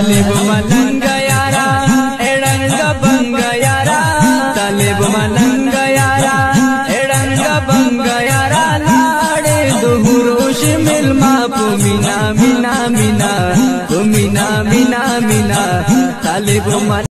तालिब मलंग यारा एड़ंग बंग यारा तालिब मल्ह गया रंग भया मिना बिनामिना तुमी न बिनाम तालिब